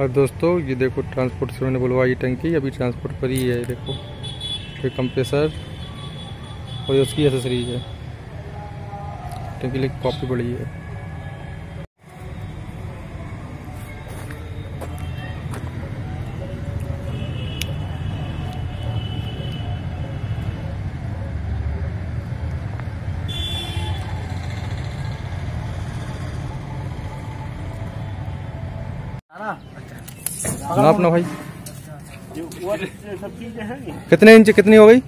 और दोस्तों, ये देखो ट्रांसपोर्ट से मैंने बुलवाई टंकी, अभी ट्रांसपोर्ट पर ही है देखो। ये कंप्रेसर और उसकी एसेसरीज है। टंकी लेकिन काफ़ी बड़ी है। नाप ना भाई। कितने इंच कितनी हो गई?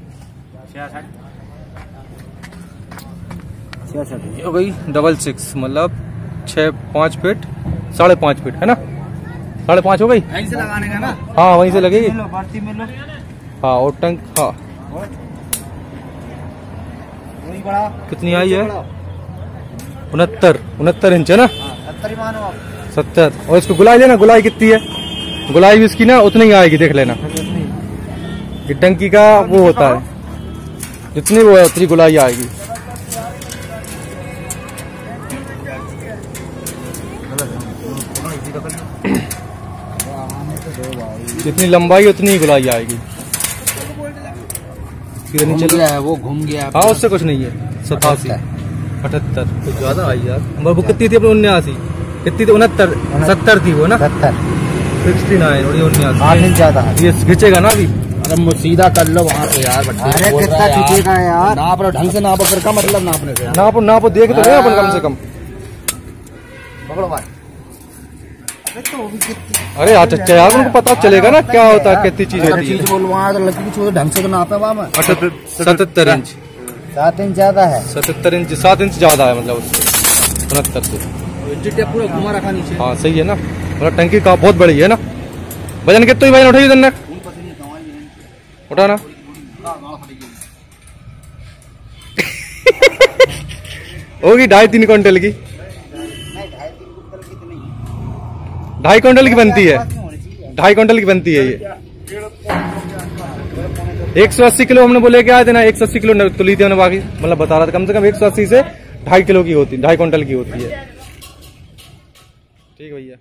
हो गई डबल सिक्स मतलब छः पाँच फीट साढ़े पाँच फीट है ना? साढ़े पाँच हो गई? यहीं से लगाने का ना? हाँ वहीं से लगेगी। लो भर्ती में लो हाँ और टंक हाँ। कितनी आई है? उनहत्तर उनहत्तर इंच है ना? हाँ सत्तर। और इसको गुलाई लेना गुलाई कितनी है? गुलाई भी इसकी ना उतनी ही आएगी देख लेना। ये टंकी का वो होता है। जितनी वो है उतनी गुलाई आएगी। जितनी लंबाई उतनी ही गुलाई आएगी। है वो घूम गया हाँ। उससे कुछ नहीं है। सतासी। अठहत्तर। कुछ ज़्यादा आई यार। वो कितनी थी? अपने उन्यासी। कितनी थी उनहत्तर सत्तर थी वो ना? सत्तर। सिक्सटी नाइन और ये आठ इंच ज़्यादा ये खींचेगा ना अभी? अरे सीधा कर लो वहाँ पे यार अरे कितना खींचेगा यार? नाप लो ढंग से नापो फिर का मतलब नापने से यार। नापो नापो देख तो रहे अपन कम से कम। पकड़ो भाई। अरे तो वो भी कितनी अरे हाँ चच्चा यार उनको पता चलेगा ना क्या होता है कितनी चीज़ होती चीज़ है बोल वहाँ तो लड़की की छोड़ ढंग से तो नापे वहाँ में। सतहत्तर इंच। सात इंच ज़्यादा है। सतहत्तर इंच सात इंच ज़्यादा है मतलब उससे। उनहत्तर से। पूरा घुमा रखा नीचे। हाँ सही है ना? मतलब टंकी का बहुत बड़ी है ना? वज़न कितना वज़न उठाइए धन्य उठाना। होगी ढाई तीन क्विंटल की। ढाई क्विंटल की बनती है। ढाई क्विंटल की बनती है ये। एक सौ अस्सी किलो हमने बोले क्या आए थे ना, एक सौ अस्सी किलो तो ली थी हमने बाकी। मतलब बता रहा था कम से कम एक सौ अस्सी से ढाई किलो की होती है ढाई क्विंटल की होती है। 这个也